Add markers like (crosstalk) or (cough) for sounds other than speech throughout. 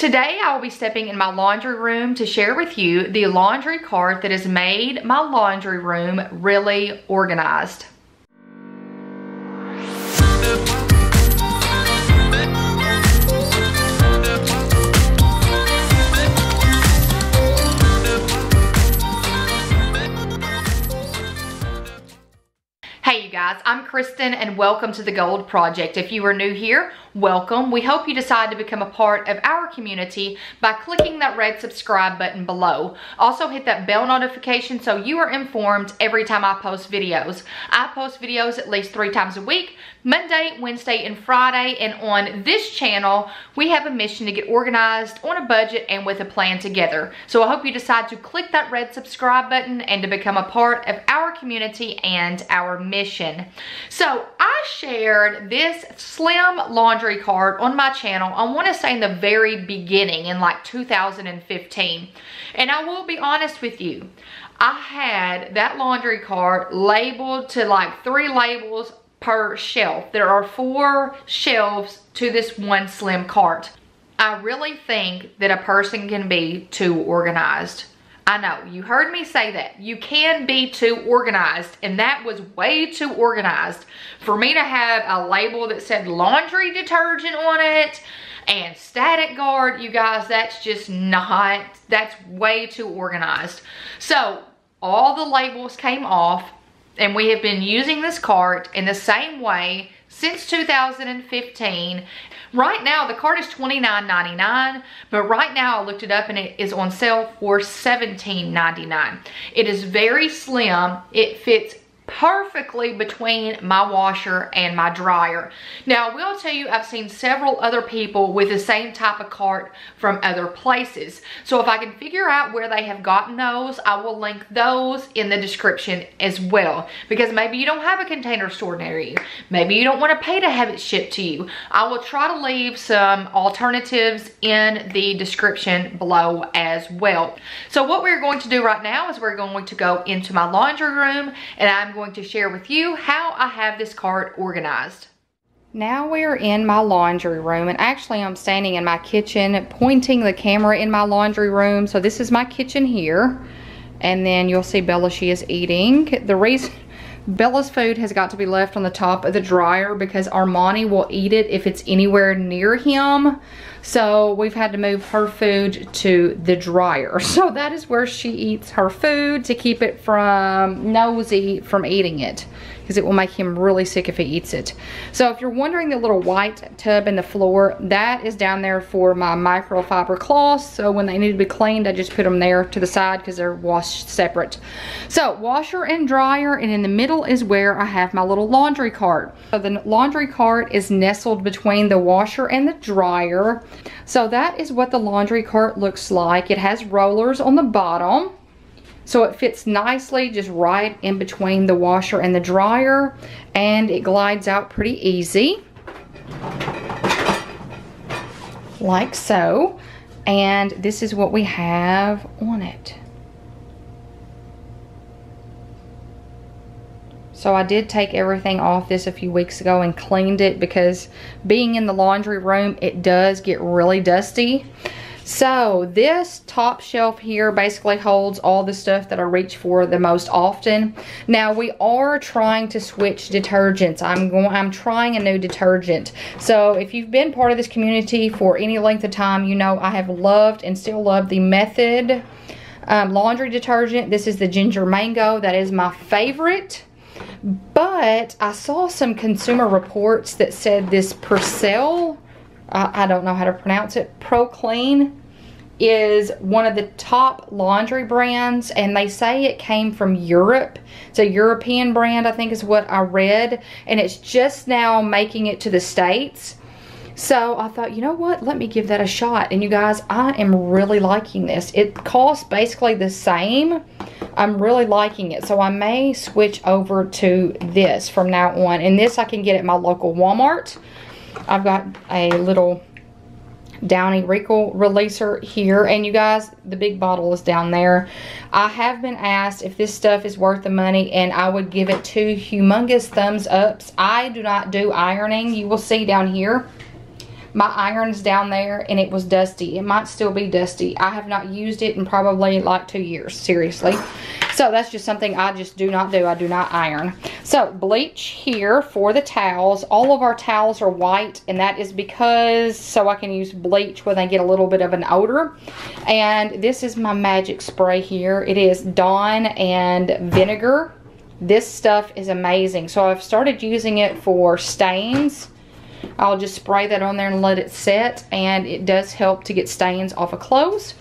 Today I will be stepping in my laundry room to share with you the laundry cart that has made my laundry room really organized. Guys, I'm Kristin and welcome to the Gold Project. If you are new here, welcome. We hope you decide to become a part of our community by clicking that red subscribe button below. Also hit that bell notification so you are informed every time I post videos. I post videos at least three times a week, Monday, Wednesday, and Friday. And on this channel, we have a mission to get organized on a budget and with a plan together. So I hope you decide to click that red subscribe button and to become a part of our community and our mission. So I shared this slim laundry cart on my channel, I want to say in the very beginning in like 2015. And I will be honest with you, I had that laundry cart labeled to like three labels per shelf. There are four shelves to this one slim cart. I really think that a person can be too organized. I know, you heard me say that. You can be too organized, and that was way too organized. For me to have a label that said laundry detergent on it, and static guard, you guys, that's just not, that's way too organized. So, all the labels came off, and we have been using this cart in the same way since 2015 Right now, the card is $29.99, but right now I looked it up and it is on sale for $17.99. It is very slim. It fits perfectly between my washer and my dryer. Now, I will tell you, I've seen several other people with the same type of cart from other places. So if I can figure out where they have gotten those, I will link those in the description as well. Because maybe you don't have a container store near you. Maybe you don't want to pay to have it shipped to you. I will try to leave some alternatives in the description below as well. So what we're going to do right now is we're going to go into my laundry room and I'm going going to share with you how I have this cart organized. Now we're in my laundry room and actually I'm standing in my kitchen pointing the camera in my laundry room. So this is my kitchen here and then you'll see Bella, she is eating. The reason (laughs) Bella's food has got to be left on the top of the dryer because Armani will eat it if it's anywhere near him. So we've had to move her food to the dryer. (laughs) So that is where she eats her food to keep it from nosy from eating it because it will make him really sick if he eats it. So if you're wondering the little white tub in the floor, that is down there for my microfiber cloths. So when they need to be cleaned, I just put them there to the side because they're washed separate. So washer and dryer, and in the middle is where I have my little laundry cart. So the laundry cart is nestled between the washer and the dryer. So that is what the laundry cart looks like. It has rollers on the bottom. So it fits nicely just right in between the washer and the dryer and it glides out pretty easy. Like so. And this is what we have on it. So I did take everything off this a few weeks ago and cleaned it because being in the laundry room, it does get really dusty. So this top shelf here basically holds all the stuff that I reach for the most often. Now we are trying to switch detergents. I'm going I'm trying a new detergent. So if you've been part of this community for any length of time, you know I have loved and still love the Method um, laundry detergent. This is the ginger mango. That is my favorite. But I saw some consumer reports that said this Persil, I don't know how to pronounce it, Proclean is one of the top laundry brands and they say it came from Europe. It's a European brand, I think is what I read. And it's just now making it to the States. So I thought, you know what? Let me give that a shot. And you guys, I am really liking this. It costs basically the same. I'm really liking it. So I may switch over to this from now on. And this I can get at my local Walmart. I've got a little Downy Wrinkle Releaser here. And you guys, the big bottle is down there. I have been asked if this stuff is worth the money and I would give it two humongous thumbs ups. I do not do ironing. You will see down here. My iron's down there and it was dusty. It might still be dusty. I have not used it in probably like two years, seriously. So that's just something I just do not do. I do not iron. So bleach here for the towels. All of our towels are white and that is because so I can use bleach when they get a little bit of an odor. And this is my magic spray here. It is Dawn and vinegar. This stuff is amazing. So I've started using it for stains. I'll just spray that on there and let it set and it does help to get stains off of clothes.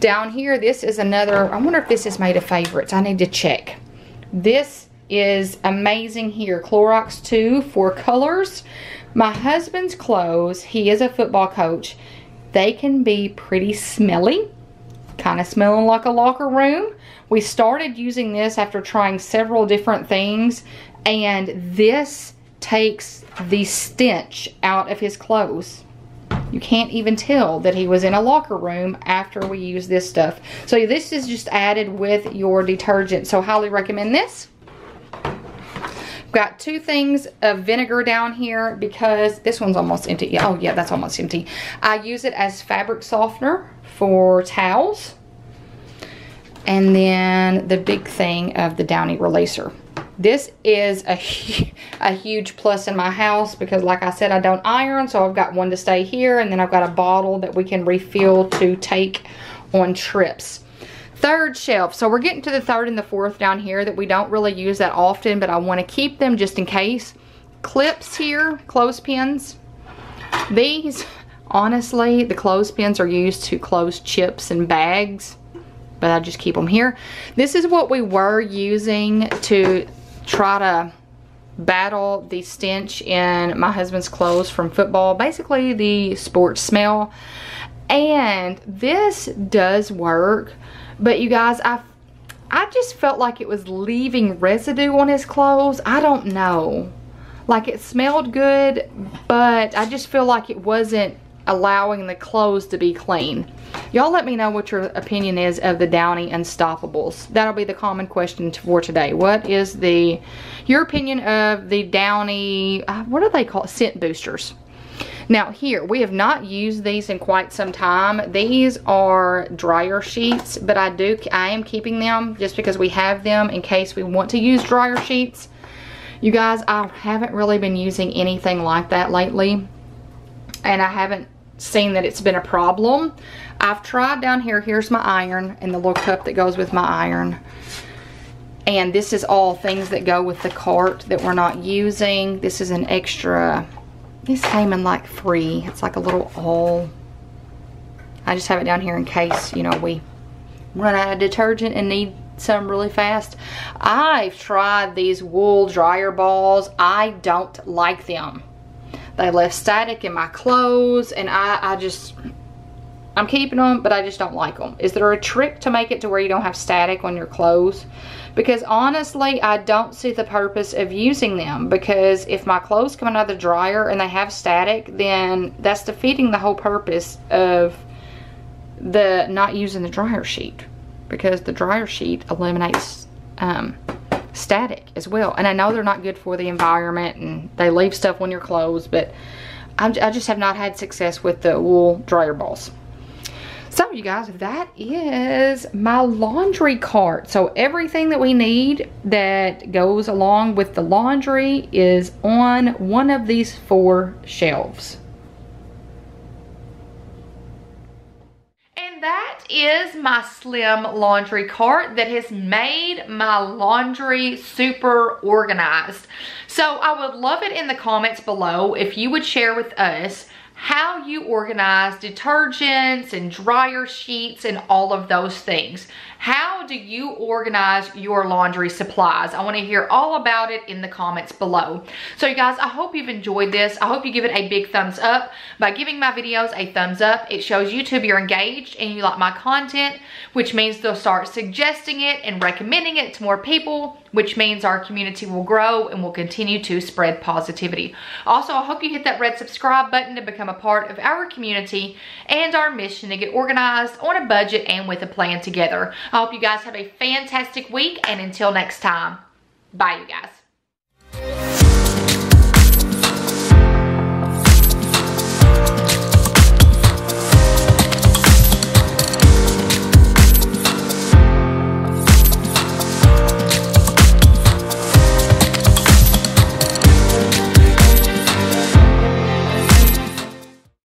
Down here, this is another, I wonder if this is made of favorites. I need to check. This is amazing here. Clorox 2 for colors. My husband's clothes, he is a football coach. They can be pretty smelly, kind of smelling like a locker room. We started using this after trying several different things and this takes the stench out of his clothes. You can't even tell that he was in a locker room after we use this stuff. So this is just added with your detergent. So highly recommend this. Got two things of vinegar down here because this one's almost empty. Oh yeah, that's almost empty. I use it as fabric softener for towels. And then the big thing of the Downy Releaser. This is a, (laughs) a huge plus in my house because like I said, I don't iron. So I've got one to stay here and then I've got a bottle that we can refill to take on trips. Third shelf. So we're getting to the third and the fourth down here that we don't really use that often, but I want to keep them just in case. Clips here, clothespins. These, honestly, the clothespins are used to close chips and bags but I just keep them here. This is what we were using to try to battle the stench in my husband's clothes from football. Basically the sports smell. And this does work. But you guys, I I just felt like it was leaving residue on his clothes. I don't know. Like it smelled good, but I just feel like it wasn't allowing the clothes to be clean. Y'all let me know what your opinion is of the Downy Unstoppables. That'll be the common question for today. What is the your opinion of the Downy, uh, what are they called. Scent boosters. Now here, we have not used these in quite some time. These are dryer sheets, but I do, I am keeping them just because we have them in case we want to use dryer sheets. You guys, I haven't really been using anything like that lately. And I haven't seen that it's been a problem. I've tried down here, here's my iron and the little cup that goes with my iron. And this is all things that go with the cart that we're not using. This is an extra, this came in like free. It's like a little all. I just have it down here in case, you know, we run out of detergent and need some really fast. I've tried these wool dryer balls. I don't like them. They left static in my clothes and I, I just, I'm keeping them, but I just don't like them. Is there a trick to make it to where you don't have static on your clothes? Because honestly, I don't see the purpose of using them because if my clothes come out of the dryer and they have static, then that's defeating the whole purpose of the not using the dryer sheet because the dryer sheet eliminates um, static as well. And I know they're not good for the environment and they leave stuff on your clothes, but I'm, i just have not had success with the wool dryer balls. So you guys, that is my laundry cart. So everything that we need that goes along with the laundry is on one of these four shelves. That is my slim laundry cart that has made my laundry super organized. So I would love it in the comments below if you would share with us how you organize detergents and dryer sheets and all of those things. How do you organize your laundry supplies? I wanna hear all about it in the comments below. So you guys, I hope you've enjoyed this. I hope you give it a big thumbs up. By giving my videos a thumbs up, it shows YouTube you're engaged and you like my content, which means they'll start suggesting it and recommending it to more people, which means our community will grow and will continue to spread positivity. Also, I hope you hit that red subscribe button to become a part of our community and our mission to get organized on a budget and with a plan together. I hope you guys have a fantastic week and until next time, bye you guys.